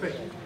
对。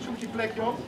Zoek je plekje op.